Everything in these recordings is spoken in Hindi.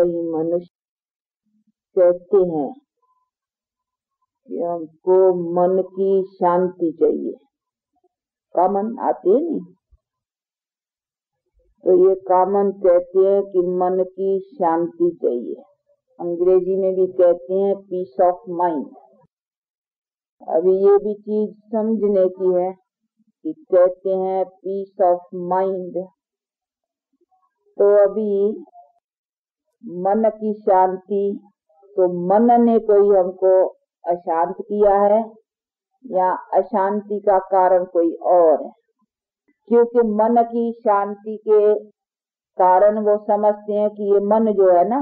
कई मनुष्य कहते हैं कि हमको मन की शांति चाहिए। कामन आते नहीं? तो ये कामन कहते हैं कि मन की शांति चाहिए। अंग्रेज़ी में भी कहते हैं पीस ऑफ़ माइंड अभी ये भी चीज़ समझने की है कि कहते हैं पीस ऑफ़ माइंड तो अभी मन की शांति तो मन ने कोई हमको अशांत किया है? या अशांति का कारण कोई और है? क्योंकि मन की शांति के कारण वो समझते हैं कि ये मन जो है ना,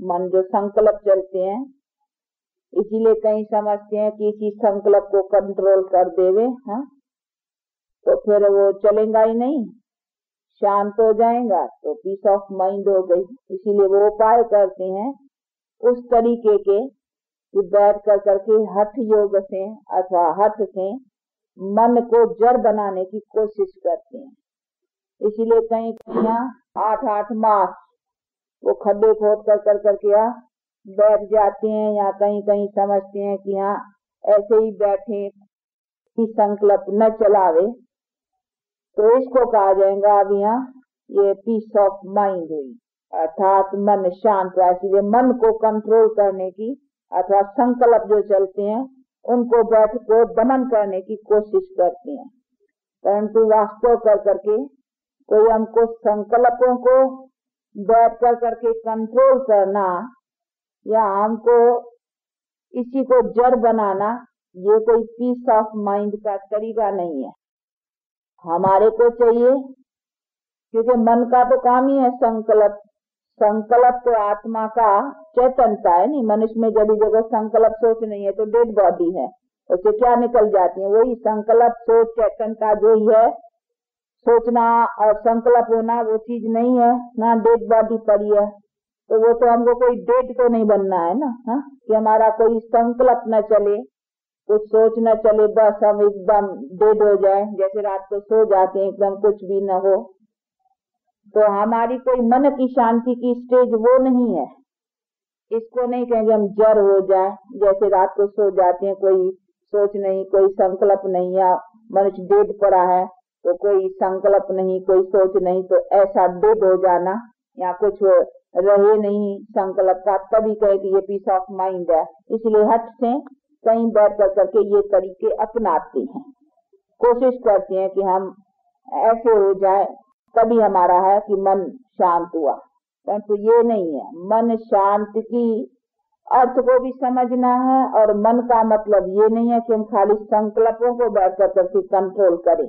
मन जो संकल्प चलते हैं, इसीलिए कहीं समझते हैं कि इसी संकल्प को कंट्रोल कर देवे हाँ? तो फिर वो चलेगा ही नहीं। शांत हो जाएगा तो पीस ऑफ़ माइंड हो गई। इसीलिए वो उपाय करते हैं, उस तरीके के कि बैठ कर करके हठ योग से अथवा हठ से मन को जड़ बनाने की कोशिश करते हैं। इसीलिए कहीं कहीं आठ आठ मास वो खड्डे खोद कर कर करके यहाँ बैठ जाते हैं या कहीं कहीं समझते हैं कि यहाँ ऐसे ही बैठे कि संकल्प न चलावे। तो इसको कहा जाएगा अब यहाँ ये पीस ऑफ़ माइंड हुई। अर्थात मन शांत इसलिए मन को कंट्रोल करने की अथवा संकल्प जो चलते हैं, उनको बैठ को दमन करने की कोशिश करते हैं। परंतु वास्तव कर करके कोई हमको संकल्पों को बैठ कर करके कंट्रोल करना या हमको इसी को जड़ बनाना, ये कोई पीस ऑफ़ माइंड का तरीका नहीं है। हमारे को चाहिए, क्योंकि मन का तो काम ही है संकल्प। संकल्प तो आत्मा का चैतनता है नहीं, मनुष्य में जब जगह संकल्प सोच नहीं है तो डेड बॉडी है, उससे क्या निकल जाती है? वही संकल्प, सोच चैतनता जो ही है, सोचना और संकल्प होना वो चीज़ नहीं है, ना डेड बॉडी पड़ी है। तो वो तो हमको कोई डेड तो नहीं बनना है ना, हा? कि हमारा कोई संकल्प न चले। कुछ सोच न चले, बस हम एकदम डेड हो जाए। जैसे रात को सो जाते हैं, एकदम कुछ भी न हो। तो हमारी कोई मन की शांति की स्टेज वो नहीं है। इसको नहीं कहेंगे हम जड़ हो जाए। जैसे रात को सो जाते हैं, कोई सोच नहीं, कोई संकल्प नहीं, या मनुष्य डेड पड़ा है तो कोई संकल्प नहीं, कोई सोच नहीं तो ऐसा डेड हो जाना, या कुछ रहे नहीं संकल्प का, तभी कहे कि ये पीस ऑफ़ माइंड है। इसलिए हट से कहीं बैठ कर करके ये तरीके अपनाते हैं। कोशिश करते हैं कि हम ऐसे हो जाए, तभी हमारा है कि मन शांत हुआ। परंतु तो ये नहीं है, मन शांत की अर्थ को भी समझना है और मन का मतलब ये नहीं है कि हम खाली संकल्पों को बैठ कर करके कंट्रोल करें।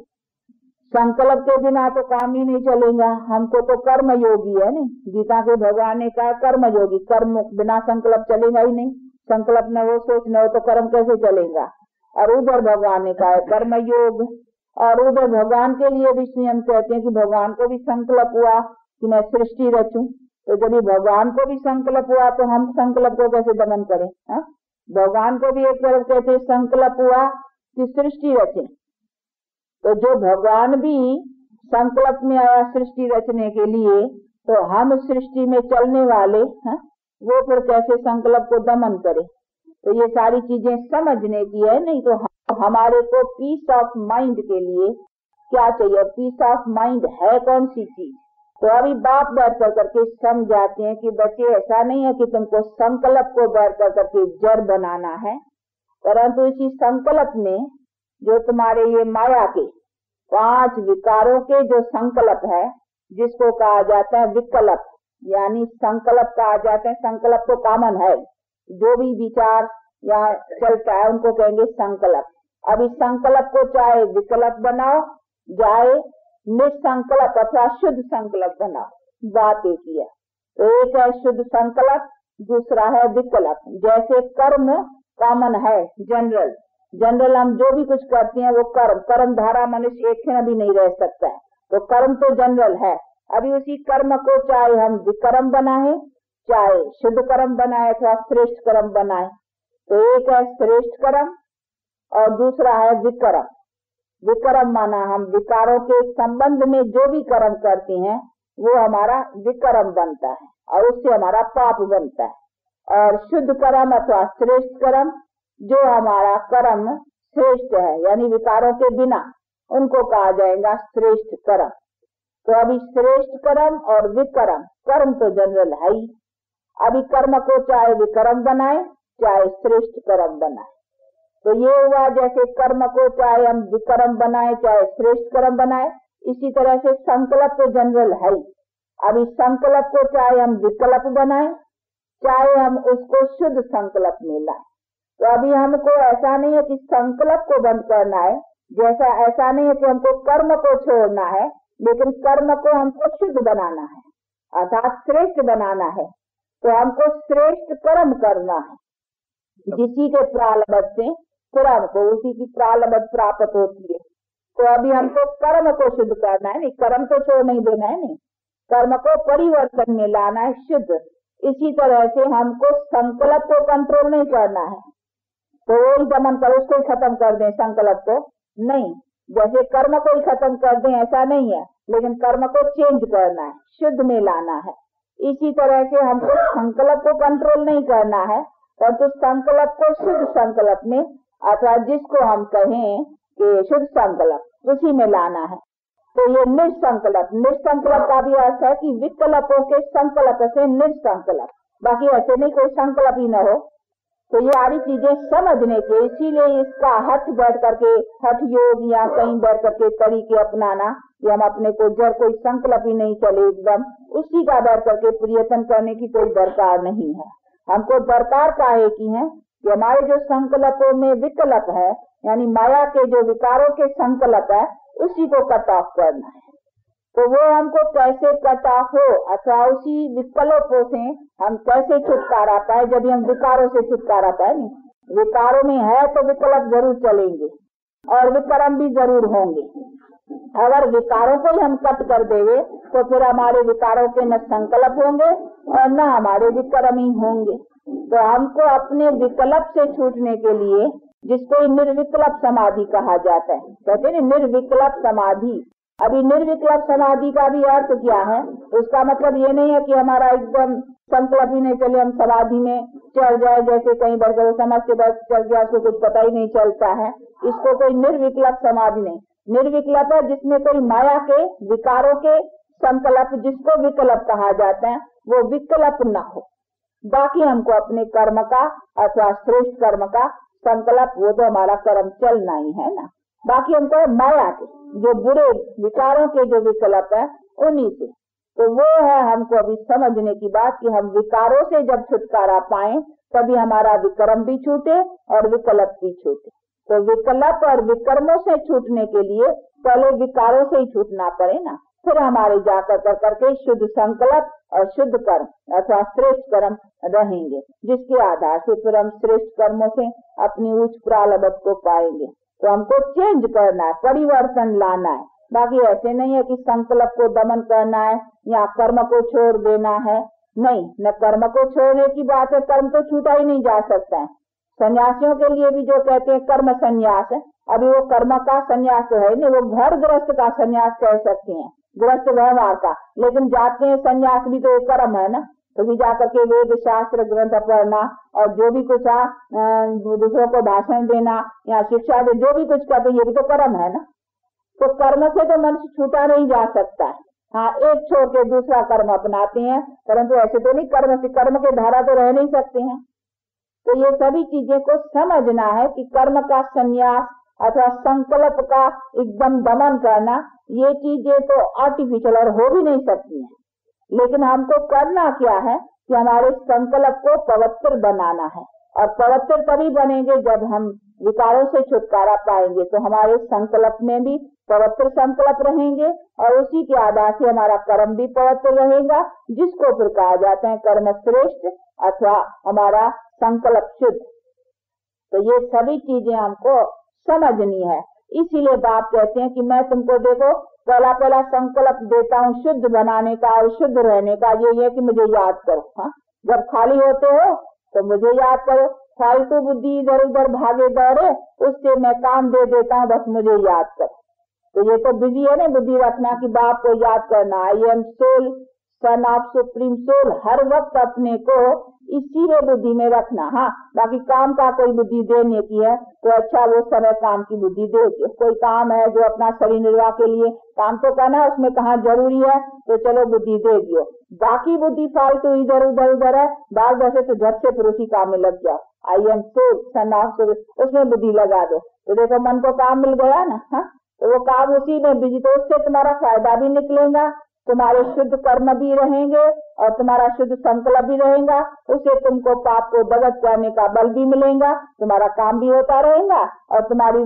संकल्प के बिना तो काम ही नहीं चलेगा। हमको तो कर्म योगी है नहीं गीता के भगवान ने कहा कर्म योगी कर्म बिना संकल्प चलेगा ही नहीं। संकल्प न हो सोच न हो तो कर्म कैसे चलेगा? और उधर भगवान ने कहा कर्म योग और उधर भगवान के लिए भी हम कहते हैं कि भगवान को भी संकल्प हुआ कि मैं सृष्टि रचू। तो जब भगवान को भी संकल्प हुआ तो हम संकल्प को कैसे दमन करें, हा? भगवान को भी एक तरफ़ कहते संकल्प हुआ कि सृष्टि रचे। तो जो भगवान भी संकल्प में आया सृष्टि रचने के लिए तो हम सृष्टि में चलने वाले, हैं? वो फिर कैसे संकल्प को दमन करे? तो ये सारी चीज़ें समझने की है, नहीं तो हमारे को पीस ऑफ़ माइंड के लिए क्या चाहिए? पीस ऑफ़ माइंड है कौन सी चीज़? तो अभी बात बैठ कर करके समझाते हैं कि बच्चे, ऐसा नहीं है कि तुमको संकल्प को बैठ कर करके जड़ बनाना है, परंतु इसी संकल्प में जो तुम्हारे ये माया के पाँच विकारों के जो संकल्प है, जिसको कहा जाता है विकल्प यानी संकल्प कहा जाता है, संकल्प तो कॉमन है। जो भी विचार या चलता है, उनको कहेंगे संकल्प। अब इस संकल्प को चाहे विकल्प बनाओ चाहे निसंकल्प अथवा शुद्ध संकल्प बनाओ। बात एक ही है। तो एक है शुद्ध संकल्प, दूसरा है विकल्प। जैसे कर्म कॉमन है जनरल जनरल हम जो भी कुछ करते हैं, वो कर्म। कर्म धारा मनुष्य एक क्षण भी नहीं रह सकता है। तो कर्म तो जनरल है। अभी उसी कर्म को चाहे हम विक्रम बनाए, चाहे शुद्ध कर्म बनाए अथवा श्रेष्ठ कर्म बनाए तो एक है श्रेष्ठ कर्म और दूसरा है विक्रम। विक्रम माना हम विकारों के संबंध में जो भी कर्म करते हैं, वो हमारा विक्रम बनता है और उससे हमारा पाप बनता है। और शुद्ध कर्म अथवा श्रेष्ठ कर्म, जो हमारा कर्म श्रेष्ठ है, यानी विकारों के बिना, उनको कहा जाएगा श्रेष्ठ कर्म। तो अभी श्रेष्ठ कर्म और विक्रम। कर्म तो जनरल है ही। अभी कर्म को चाहे विक्रम बनाए, चाहे श्रेष्ठ कर्म बनाए। तो ये हुआ जैसे कर्म को चाहे हम विक्रम बनाए, चाहे श्रेष्ठ कर्म बनाए, इसी तरह से संकल्प तो जनरल है ही। अभी संकल्प को चाहे हम विकल्प बनाए, चाहे हम उसको शुद्ध संकल्प में लाए। तो अभी हमको ऐसा नहीं है कि संकल्प को बंद करना है, जैसा ऐसा नहीं है कि हमको कर्म को छोड़ना है। लेकिन कर्म को हमको शुद्ध बनाना है, अर्थात श्रेष्ठ बनाना है तो हमको श्रेष्ठ कर्म करना है। जिसी के प्रालबद से कर्म को उसी की प्रालबद प्राप्त होती है। तो अभी हमको कर्म को शुद्ध करना है, नहीं, कर्म तो छोड़ नहीं देना है, नहीं। कर्म को परिवर्तन में लाना है शुद्ध। इसी तरह से हमको संकल्प को कंट्रोल नहीं करना है। तो वही दमन कर, उसको खत्म कर दे संकल्प को। नहीं जैसे कर्म को ही खत्म कर दें, ऐसा नहीं है, लेकिन कर्म को चेंज करना है, शुद्ध में लाना है। इसी तरह से हमको संकल्प को कंट्रोल नहीं करना है परंतु तो संकल्प को शुद्ध संकल्प में, अथवा जिसको हम कहें कि शुद्ध संकल्प, उसी में लाना है। तो ये निसंकल्प निसंकल्प का भी अर्थ है कि विकल्पों के संकल्प से निसंकल्प। बाकी ऐसे नहीं कोई संकल्प ही न हो। तो ये सारी चीज़ें समझने के, इसीलिए इसका हठ बैठ करके, हठ योग या कहीं बैठ करके तरीके अपनाना, कि हम अपने को, जड़ कोई संकल्प ही नहीं चले एकदम, उसी का बैठ करके प्रयत्न करने की कोई दरकार नहीं है। हमको दरकार का है की है, कि हमारे जो संकल्पों में विकल्प है, यानी माया के जो विकारों के संकल्प है, उसी को कट ऑफ़ करना है। तो वो हमको कैसे कटा हो? अथवा उसी विकल्पों से हम कैसे छुटकारा पाए? जब हम विकारों से छुटकारा पाए नहीं, विकारों में है तो विकल्प ज़रूर चलेंगे और विक्रम भी ज़रूर होंगे। अगर विकारों को ही हम कट कर देवे तो फिर हमारे विकारों के न संकल्प होंगे और न हमारे विक्रम ही होंगे। तो हमको अपने विकल्प से छूटने के लिए जिसको निर्विकल्प समाधि कहा जाता है, कहते हैं निर्विकल्प समाधि। अभी निर्विकल्प समाधि का भी अर्थ क्या है? उसका मतलब ये नहीं है कि हमारा एकदम संकल्प ही नहीं चले, हम समाधि में चल जाए, जैसे कहीं बढ़कर समझ के बस चल गया, उसको कुछ पता ही नहीं चलता है। इसको कोई निर्विकल्प समाधि नहीं। निर्विकल्प है जिसमें कोई माया के, विकारों के संकल्प, जिसको विकल्प कहा जाता है, वो विकल्प न हो। बाकी हमको अपने कर्म का अथवा श्रेष्ठ कर्म का संकल्प, वो तो हमारा कर्म चलना ही है ना। बाकी हमको माया के जो बुरे विचारों के जो विकल्प है, उन्हीं से। तो वो है हमको अभी समझने की बात कि हम विकारों से जब छुटकारा पाए, तभी हमारा विक्रम भी छूटे और विकल्प भी छूटे। तो विकल्प और विक्रमों से छूटने के लिए पहले विकारों से ही छूटना पड़े ना, फिर हमारे जाकर कर करके शुद्ध संकल्प और शुद्ध कर्म अथवा श्रेष्ठ कर्म रहेंगे, जिसके आधार से फिर हम श्रेष्ठ कर्मों से अपनी उच्च प्रालबत को पाएँगे। तो हमको चेंज करना है, परिवर्तन लाना है। बाकी ऐसे नहीं है कि संकल्प को दमन करना है, या कर्म को छोड़ देना है। नहीं, न कर्म को छोड़ने की बात है, कर्म तो छूटा ही नहीं जा सकता है। सन्यासियों के लिए भी जो कहते हैं कर्म संन्यास है, अभी वो कर्म का संन्यास तो है नहीं, वो घर ग्रस्त का संन्यास कह सकते हैं ग्रस्त व्यवहार का। लेकिन जाते हैं संन्यास भी तो एक कर्म है ना। तो भी जाकर के वेद शास्त्र ग्रंथ पढ़ना और जो भी कुछ दूसरों को भाषण देना या शिक्षा दे, जो भी कुछ करते ये भी तो कर्म है ना? तो कर्म से तो मनुष्य छूटा नहीं जा सकता है। हाँ एक छोड़ के दूसरा कर्म अपनाते हैं, परंतु ऐसे तो नहीं, कर्म से, कर्म के धारा तो रह नहीं सकते हैं। तो ये सभी चीज़ें को समझना है कि कर्म का संन्यास अथवा संकल्प का एकदम दमन करना, ये चीज़ें तो आर्टिफिशियल और हो भी नहीं सकती हैं। लेकिन हमको करना क्या है कि हमारे संकल्प को पवित्र बनाना है। और पवित्र तभी बनेंगे जब हम विकारों से छुटकारा पाएँगे। तो हमारे संकल्प में भी पवित्र संकल्प रहेंगे और उसी के आधार से हमारा कर्म भी पवित्र रहेगा, जिसको फिर कहा जाता है कर्म श्रेष्ठ अथवा हमारा संकल्प शुद्ध। तो ये सभी चीज़ें हमको समझनी है। इसीलिए बाप कहते हैं कि मैं तुमको देखो पहला पहला संकल्प देता हूँ, शुद्ध बनाने का और शुद्ध रहने का, ये है कि मुझे याद करो हाँ? जब खाली होते हो तो मुझे याद करो, फालतू बुद्धि इधर उधर भागे दौड़े, उससे मैं काम दे देता हूँ, बस मुझे याद करो। तो ये तो बिज़ी है ना बुद्धि रखना कि बाप को याद करना I am soul son of supreme soul हर वक्त अपने को इसी में बुद्धि में रखना। हाँ बाकी काम का कोई बुद्धि देने की है तो अच्छा वो समय काम की बुद्धि दे। कोई काम है जो अपना शरीर निर्वाह के लिए, काम तो करना है, उसमें कहा ज़रूरी है तो चलो बुद्धि दे दियो। बाकी बुद्धि फालतू इधर उधर उधर है, बाल बसे तो झट से उसी काम में लग जाओ। I am soul son of उसमें बुद्धि लगा दो। तो देखो मन को काम मिल गया ना हाँ? तो वो काम उसी में बिज़ी तो उससे तुम्हारा फ़ायदा भी निकलेगा तुम्हारे शुद्ध कर्म भी रहेंगे और तुम्हारा शुद्ध संकल्प भी रहेगा। उसे तुमको पाप को दगत करने का बल भी मिलेगा। तुम्हारा काम भी होता रहेगा और तुम्हारी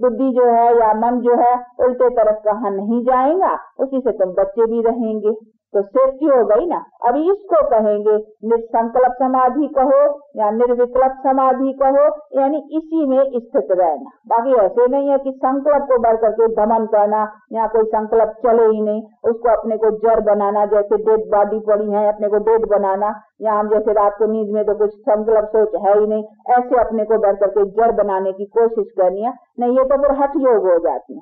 बुद्धि जो है या मन जो है उल्टे तरफ़ कहा नहीं जाएगा। उसी से तुम बच्चे भी रहेंगे। तो सेफ्टी हो गई ना। अभी इसको कहेंगे निर्संकल्प समाधि कहो या निर्विकल्प समाधि कहो, यानी इसी में स्थित रहना। बाकी ऐसे नहीं है कि संकल्प को बढ़ करके दमन करना या कोई संकल्प चले ही नहीं। उसको अपने को जड़ बनाना, जैसे डेड बॉडी पड़ी है, अपने को डेड बनाना। या हम जैसे रात को नींद में तो कुछ संकल्प सोच है ही नहीं। ऐसे अपने को बढ़ करके जड़ बनाने की कोशिश करनी है। नहीं, ये तो फिर हठ योग हो जाती है।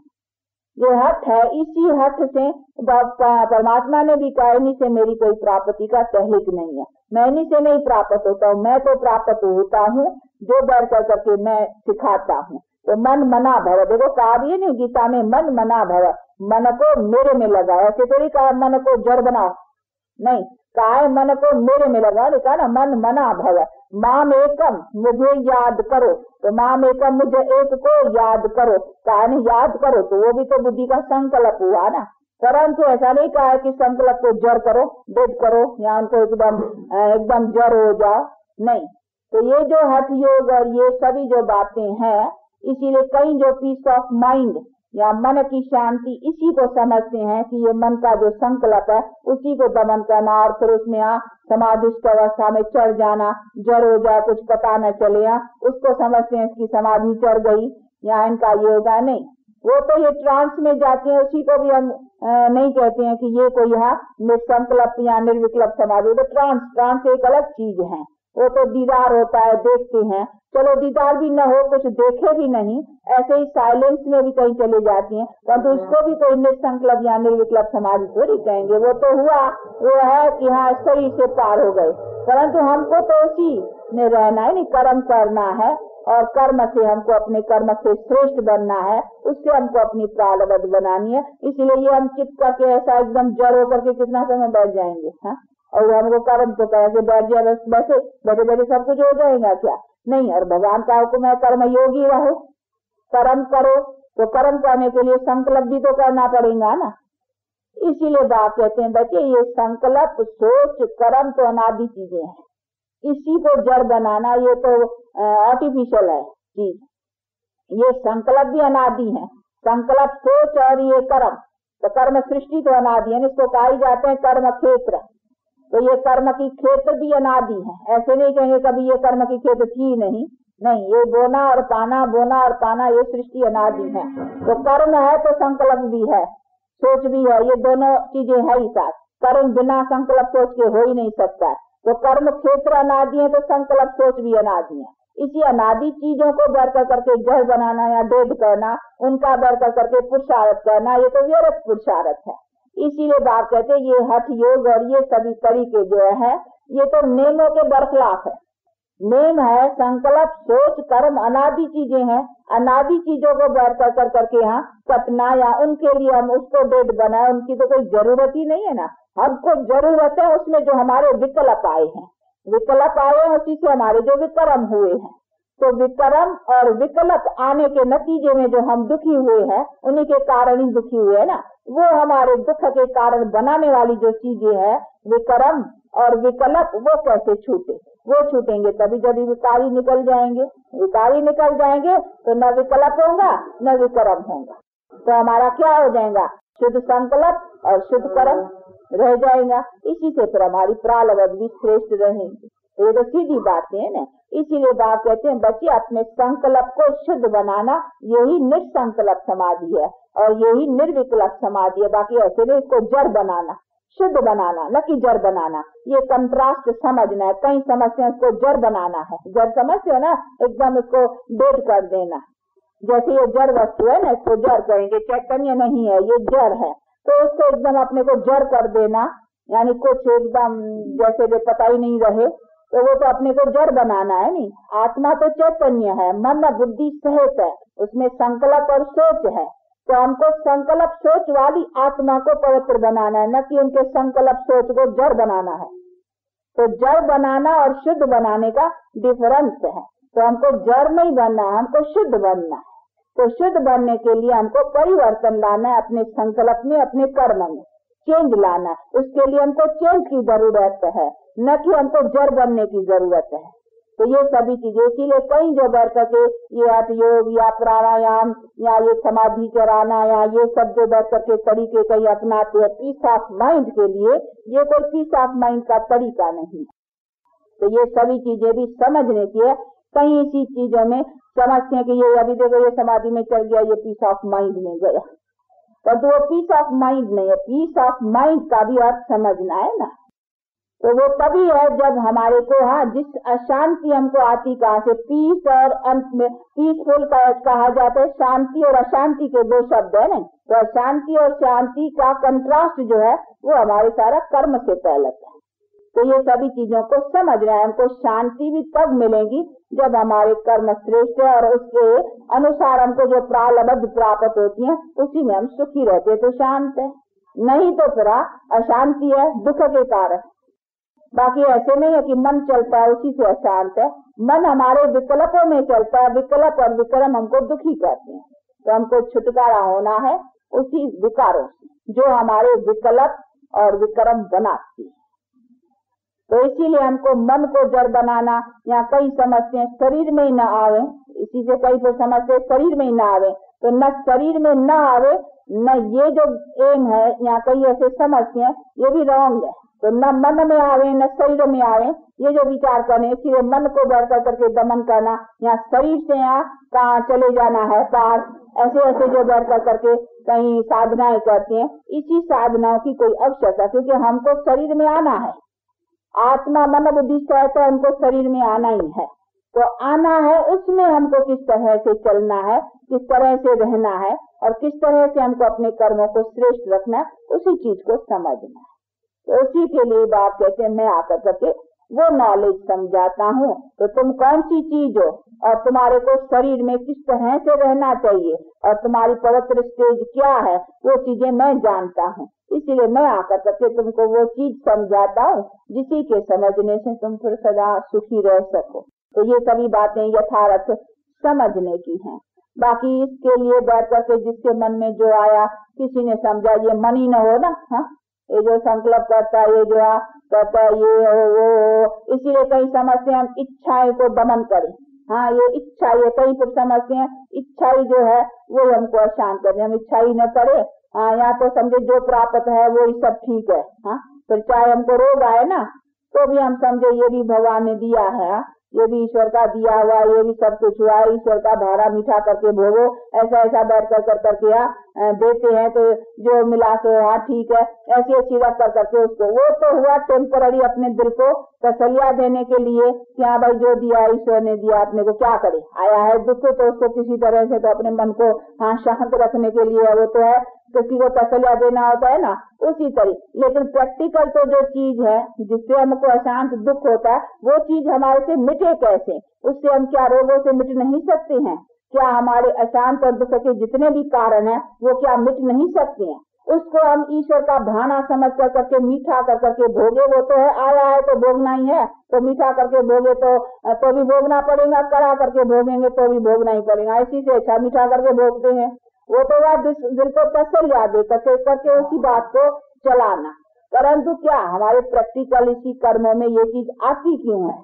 ये हट है, इसी हट से परमात्मा ने भी कहा से मेरी कोई प्राप्ति का तहलिक नहीं है। मैं इन्हीं से नहीं प्राप्त होता हूँ, मैं तो प्राप्त होता हूँ, जो बढ़ कर करके मैं सिखाता हूँ। तो मन मना भव देखो कहा भी नहीं, गीता में मन मना भव मन को मेरे में लगा, ऐसे थोड़ी कहा, मन को जड़ बनाओ नहीं काय मन को मेरे में लगा कहा ना, मन मना भव माम एकम, मुझे याद करो। तो माम एकम मुझे एक को याद करो कहानी याद करो तो वो भी तो बुद्धि का संकल्प हुआ ना। परंतु ऐसा नहीं कहा कि संकल्प को जड़ करो डेड करो, या उनको एकदम एकदम जड़ हो जाओ। नहीं तो ये जो हठ योग और ये सभी जो बातें हैं, इसीलिए कई जो पीस ऑफ़ माइंड या मन की शांति इसी को समझते हैं कि ये मन का जो संकल्प है, उसी को दमन करना और फिर उसमें आ समाधिष्ट अवस्था में चढ़ जाना, जड़ हो जाए, कुछ पता न चले या उसको समझते हैं इसकी समाधि चढ़ गई, या इनका ये होगा, नहीं। वो तो ये ट्रांस में जाते हैं, उसी को भी हम नहीं कहते हैं कि ये कोई यहाँ निसंकल्प या निर्विकल्प समाधि तो ट्रांस ट्रांस एक अलग चीज़ है। वो तो दीदार होता है देखते हैं। चलो दीदार भी न हो कुछ देखे भी नहीं। ऐसे ही साइलेंस में भी कहीं चले जाती हैं। परंतु तो उसको भी कोई निसंकल्प या निर्विकल्प समाधि थोड़ी कहेंगे। वो तो हुआ वो है कि हाँ सही से पार हो गए। परंतु हमको तो उसी में रहना है नहीं कर्म करना है। और कर्म से हमको अपने कर्म से श्रेष्ठ बनना है उससे हमको अपनी प्रालबद्ध बनानी है। इसीलिए ये हम चिप करके ऐसा एकदम जड़ होकर के कितना समय बैठ जाएँगे हा? और हमको कर्म तो कैसे बैठ जाए बस वैसे बैठे बैठे सब कुछ हो जाएगा क्या? नहीं, और भगवान का हुक्म है, कर्म योगी रहो। कर्म करो तो कर्म करने के लिए संकल्प भी तो करना पड़ेगा ना। इसीलिए बात कहते हैं, बच्चे, ये संकल्प, सोच, कर्म तो अनादि चीज़ें हैं। इसी को जड़ बनाना, ये तो आर्टिफिशियल है चीज़। ये संकल्प भी अनादि है। संकल्प, सोच और ये कर्म। तो कर्म सृष्टि तो अनादि है इसको कहा जाते हैं कर्म क्षेत्र। तो ये कर्म की खेत भी अनादि है। ऐसे नहीं कहेंगे कभी ये कर्म की खेत थी नहीं। नहीं, ये बोना और पाना, बोना और पाना, ये सृष्टि अनादि है। तो कर्म है तो संकल्प भी है, सोच भी है, ये दोनों चीज़ें है ही साथ। कर्म बिना संकल्प सोच के हो ही नहीं सकता। तो कर्म क्षेत्र अनादि है तो संकल्प सोच भी अनादि है। इसी अनादि चीज़ों को बढ़ कर करके जड़ बनाना या डेढ़ करना, उनका बढ़ कर करके पुरुषारत करना, ये तो व्यर्थ पुरुषारत है। इसीलिए बात कहते ये हठ योग और ये सभी तरीके जो है, ये तो नेमों के बरखलाफ है। नेम है संकल्प, सोच, कर्म, अनादि चीज़ें हैं। अनादि चीज़ों को बैठ कर कर करके यहाँ सपना या उनके लिए हम उसको डेट बनाए, उनकी तो कोई ज़रूरत ही नहीं है ना। हमको ज़रूरत है उसमें जो हमारे विकल्प आए हैं। विकल्प आए हैं, उसी से हमारे जो विक्रम हुए हैं। तो विक्रम और विकल्प आने के नतीजे में जो हम दुखी हुए हैं, उन्हीं के कारण ही दुखी हुए है ना। वो हमारे दुख के कारण बनाने वाली जो चीज़ें है, विक्रम और विकल्प वो कैसे छूटे? वो छूटेंगे तभी जब विकारी निकल जाएँगे। विकारी निकल जाएँगे तो न विकल्प होगा, न विक्रम होगा। तो हमारा क्या हो जाएगा? शुद्ध संकल्प और शुद्ध कर्म रह जाएगा। इसी से फिर हमारी प्रालवद भी श्रेष्ठ रहेंगे। तो ये तो सीधी बातें है ना। इसीलिए बात कहते हैं, बच्चे, अपने संकल्प को शुद्ध बनाना, यही निसंकल्प समाधि है और यही निर्विकल्प समाधि है। बाकी ऐसे नहीं, इसको जड़ बनाना, शुद्ध बनाना, न कि जड़ बनाना। ये कंट्रास्ट समझना है, कई समस्या इसको जड़ बनाना है। जड़ समझते हो ना, एकदम इसको डेड कर देना। जैसे ये जड़ वस्तु है ना, इसको जड़ कहेंगे, चैतन्य नहीं है, ये जड़ है। तो उसको एकदम अपने को जड़ कर देना, यानी कुछ एकदम जैसे जो पता ही नहीं रहे तो वो तो अपने को जड़ बनाना है नहीं। आत्मा तो चैतन्य है, मन बुद्धि सहित है। उसमें संकल्प और सोच है। तो हमको संकल्प सोच वाली आत्मा को पवित्र बनाना है, न कि उनके संकल्प सोच को जड़ बनाना है। तो जड़ बनाना और शुद्ध बनाने का डिफरेंस है। तो हमको जड़ नहीं बनना हमको शुद्ध बनना है। तो शुद्ध बनने के लिए हमको परिवर्तन लाना है, अपने संकल्प में, अपने कर्म में। चेंज लाना उसके लिए हमको चेंज की ज़रूरत है। न कि हमको जड़ बनने की ज़रूरत है। तो ये सभी चीज़ें, इसीलिए कई जो बैठ करके ये हठ योग या प्राणायाम, या ये समाधि कराना या ये सब जो बैठ करके तरीके कई अपनाते हैं पीस ऑफ़ माइंड के लिए, ये कोई पीस ऑफ़ माइंड का तरीका नहीं। तो ये सभी चीज़ें भी समझने की है। कई इसी चीज़ों में समझते हैं कि ये अभी देखो, ये समाधि में चल गया, ये पीस ऑफ़ माइंड में गया। पर तो वो पीस ऑफ़ माइंड नहीं है। पीस ऑफ़ माइंड का भी अर्थ समझना है ना। तो वो तभी है जब हमारे को हाँ जिस अशांति हमको आती कहा से पीस और अंत में पीसफुल कहा जाता है, शांति और अशांति के दो शब्द है, नहीं? तो अशांति और शांति का कंट्रास्ट जो है, वो हमारे सारा कर्म से पहले है। तो ये सभी चीज़ों को समझ रहे हैं, हमको शांति भी तब मिलेगी जब हमारे कर्म श्रेष्ठ है और उसके अनुसार हमको जो प्रालब्ध प्राप्त होती है, उसी में हम सुखी रहते तो शांत है। नहीं तो फिर अशांति है, दुख के कारण। बाकी ऐसे नहीं है कि मन चलता है, उसी से अशांत है। मन हमारे विकल्पों में चलता है, विकल्प और विक्रम हमको दुखी करते हैं। तो हमको छुटकारा होना है उसी विकारों से, जो हमारे विकल्प और विक्रम बनाती है। तो इसीलिए हमको मन को जड़ बनाना या कई समझते शरीर में ही न आवे, इसी से कई तो समझते शरीर में ही न आवे तो न शरीर में न आवे, न ये जो एम है या कई ऐसे हैं ये भी रॉन्ग है। तो न मन में आवे, न शरीर में आवे, ये जो विचार करने इसलिए मन को बढ़कर करके दमन करना, या शरीर से यहाँ कहा चले जाना है, पार ऐसे ऐसे जो बढ़ कर करके कहीं साधनाएँ करते हैं, इसी साधनाओं की कोई आवश्यकता, क्योंकि हमको शरीर में आना है। आत्मा मन बुद्धि सहता हमको शरीर में आना ही है। तो आना है, उसमें हमको किस तरह से चलना है, किस तरह से रहना है, और किस तरह से हमको अपने कर्मों को श्रेष्ठ रखना उसी चीज़ को समझना है। तो उसी के लिए बात कहते मैं आकर करके वो नॉलेज समझाता हूँ। तो तुम कौन सी चीज़ हो? और तुम्हारे को शरीर में किस तरह से रहना चाहिए? और तुम्हारी पवित्र स्टेज क्या है? वो चीज़ें मैं जानता हूँ। इसीलिए मैं आकर करके तुमको वो चीज़ समझाता हूँ, जिसी के समझने से तुम फिर सदा सुखी रह सको। तो ये सभी बातें यथार्थ समझने की हैं। बाकी इसके लिए बैठ करके जिसके मन में जो आया, किसी ने समझा, ये मन ही न हो ना? हाँ? ये जो संकल्प करता है, ये जो कहता है, ये हो, वो इसीलिए कई समझते हम इच्छाएँ को दमन करें। हाँ ये इच्छा, ये कई फिर समझते हैं इच्छा ही जो है, वो हमको अशांत करे हम इच्छा ही न करे हाँ यहाँ तो समझे जो प्राप्त है, वो ही सब ठीक है हाँ। फिर चाहे हमको रोग आए ना तो भी हम समझे, ये भी भगवान ने दिया है हाँ? ये भी ईश्वर का दिया हुआ, ये भी सब कुछ हुआ, ईश्वर का भाड़ा मीठा करके भोगो, ऐसा ऐसा बैठ कर कर करके हाँ देते हैं तो जो मिला तो हाँ ठीक है, ऐसी ऐसी रख कर करके उसको। वो तो हुआ टेम्पररी अपने दिल को तसलिया देने के लिए कि हाँ भाई, जो दिया ईश्वर ने दिया, अपने को क्या करे? आया है दुख तो उसको किसी तरह से तो अपने मन को हाँ शांत रखने के लिए वो तो है। किसी को तसलिया देना होता है ना, उसी तरह लेकिन प्रैक्टिकल तो जो चीज़ है, जिससे हमको अशांत दुख होता है, वो चीज़ हमारे से मिटे कैसे? उससे हम क्या रोगों से मिट नहीं सकते हैं? क्या हमारे अशांत और दुख के जितने भी कारण है, वो क्या मिट नहीं सकते हैं? उसको हम ईश्वर का भाना समझ कर करके, मीठा कर करके भोगे, वो तो है, आया है तो भोगना ही है। तो मीठा करके भोगे तो तो भी भोगना पड़ेगा, कड़ा करके भोगेंगे तो भी भोगना ही पड़ेगा। इसी से अच्छा मीठा करके भोगते हैं। वो तो वह दिल को तसलिया दे करके करके उसी बात को चलाना। परंतु क्या हमारे प्रैक्टिकल इसी कर्मों में ये चीज़ आती क्यों है?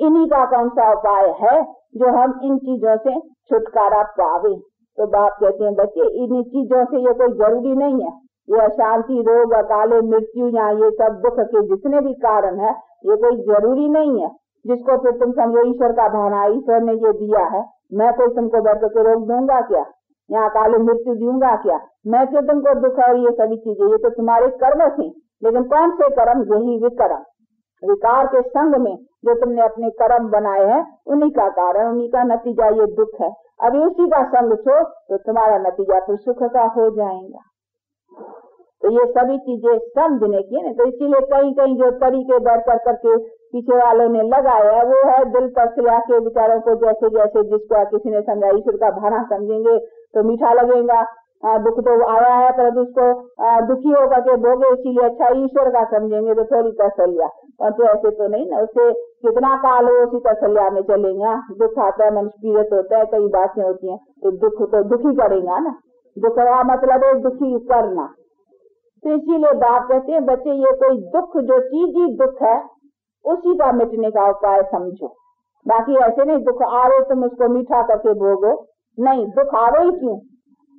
इन्हीं का कौन सा उपाय है जो हम इन चीज़ों से छुटकारा पावे? तो बाप कहते हैं, बच्चे इन चीज़ों से ये कोई ज़रूरी नहीं है। ये अशांति, रोग, अकाले, मृत्यु, या ये सब दुख के जितने भी कारण है, ये कोई ज़रूरी नहीं है। जिसको फिर तुम समझो, ईश्वर का भावना ईश्वर ने ये दिया है। मैं कोई तुमको बैठ के रोक दूँगा क्या? यहाँ काले मृत्यु दूँगा क्या? मैं क्यों तुमको दुख और ये सभी चीज़ें, ये तो तुम्हारे कर्म थे, लेकिन कौन से कर्म यही विकर्म? विकार के संग में जो तुमने अपने कर्म बनाए हैं, उन्हीं का कारण, उन्हीं का नतीजा ये दुख है। अभी उसी का संग छो तो तुम्हारा नतीजा फिर सुख का हो जाएगा। तो ये सभी चीज़ें समझने की ना तो इसीलिए कहीं कहीं जो तरीके बैठ कर करके पीछे वालों ने लगाया है, वो है दिल पर सिला के विचारों को जैसे जैसे जिसको किसी ने समझा ईश्वर का भाना समझेंगे तो मीठा लगेगा। दुख तो आया है पर उसको दुखी होकर के भोगे, इसीलिए अच्छा ईश्वर का समझेंगे तो थोड़ी तसलिया और तो ऐसे तो नहीं ना उसे कितना काल हो उसी तसलिया में चलेगा दुख आता है, मनुष्य पीड़ित होता है, कई बातें होती हैं तो दुख तो दुखी करेगा ना? दुख का मतलब है दुखी करना। तो इसीलिए बाप कहते हैं, बच्चे, ये कोई दुख, जो चीज़ ही दुख है, उसी का मिटने का उपाय समझो। बाकी ऐसे नहीं, दुख आवे तुम उसको मीठा करके भोगो। नहीं दुख आवे ही क्यों?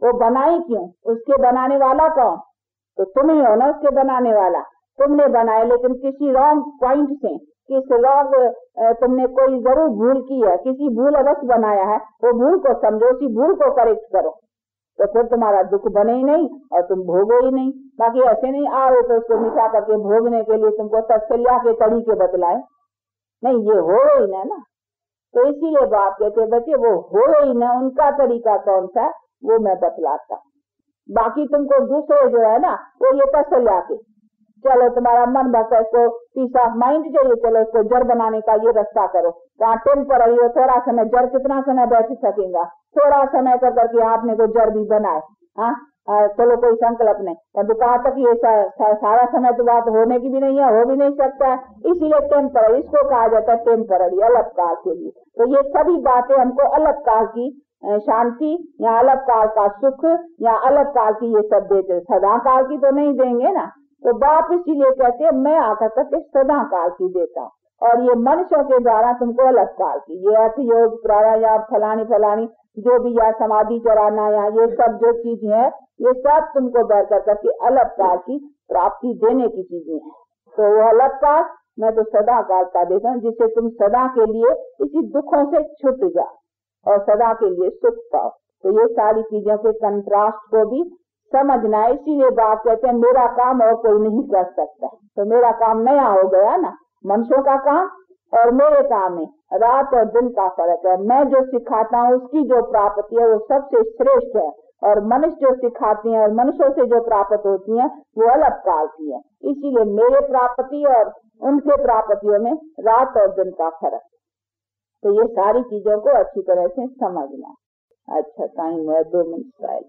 वो बनाए क्यों? उसके बनाने वाला कौन? तो तुम ही हो ना उसके बनाने वाला। तुमने बनाए लेकिन किसी रॉन्ग पॉइंट से, किस रॉन्ग तुमने कोई ज़रूर भूल की है। किसी भूल अवश्य बनाया है। वो भूल को समझो, उसी भूल को करेक्ट करो। तो फिर तुम्हारा दुख बने ही नहीं, और तुम भोगो ही नहीं। बाकी ऐसे नहीं, आओ तो उसको मिटा करके भोगने के लिए तुमको तस्कलिया के तड़ी के बदलाए नहीं, ये हो ही ना ना। तो इसीलिए बाप कहते बच्चे, वो हो ही ना, उनका तरीका कौन सा? वो मैं बतलाता बाकी तुमको दूसरे जो है ना, वो ये तसल्या के चलो, तुम्हारा मन बस इसको पीस ऑफ़ माइंड चाहिए चलो इसको जड़ बनाने का ये रास्ता करो। वहाँ टेम्पररी हो थोड़ा समय, जड़ कितना समय बैठ सकेगा? थोड़ा समय कर करके आपने को जड़ भी बनाए। हाँ? चलो कोई संकल्प नहीं। परंतु कहा तक ये सा, सा, सारा समय तो बात होने की भी नहीं है हो भी नहीं सकता है। इसीलिए टेम्पररी इसको कहा जाता है टेम्पररी अलग काल के लिए। तो ये सभी बातें हमको अलग काल की शांति या अलग काल का सुख या अलग काल की ये सब देते सदा काल की तो नहीं देंगे ना। तो बाप इसीलिए कहते हैं मैं आकर करके सदा काल की देता हूँ। और ये मनुष्यों के द्वारा तुमको अलग काल की ये अर्थ योग प्राणायाम फलानी फलानी जो भी या समाधि चराना या ये सब जो चीज़ है ये सब तुमको बैठ कर करके अलग काल की प्राप्ति देने की चीज़ें हैं। तो वो अलग काल मैं तो सदा काल का देता हूँ, जिससे तुम सदा के लिए इसी दुखों से छुट जाओ और सदा के लिए सुख पाओ। तो ये सारी चीज़ों के कंट्रास्ट को भी समझना इसीलिए बात कहते हैं, मेरा काम और कोई नहीं कर सकता। तो मेरा काम नया हो गया ना, मनुष्यों का काम और मेरे काम में रात और दिन का फ़र्क है। मैं जो सिखाता हूँ, उसकी जो प्राप्ति है, वो सबसे श्रेष्ठ है। और मनुष्य जो सिखाती है और मनुष्यों से जो प्राप्त होती है, वो अलग काल की है। इसीलिए मेरे प्राप्ति और उनके प्राप्तियों में रात और दिन का फ़र्क। तो ये सारी चीज़ों को अच्छी तरह से समझना। अच्छा टाइम है दो मिनट साइड